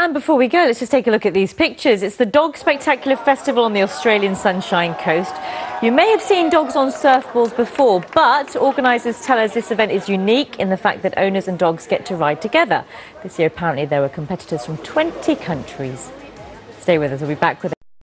And before we go, let's just take a look at these pictures. It's the Dog Spectacular Festival on the Australian Sunshine Coast. You may have seen dogs on surfboards before, but organisers tell us this event is unique in the fact that owners and dogs get to ride together. This year, apparently, there were competitors from 20 countries. Stay with us, we'll be back with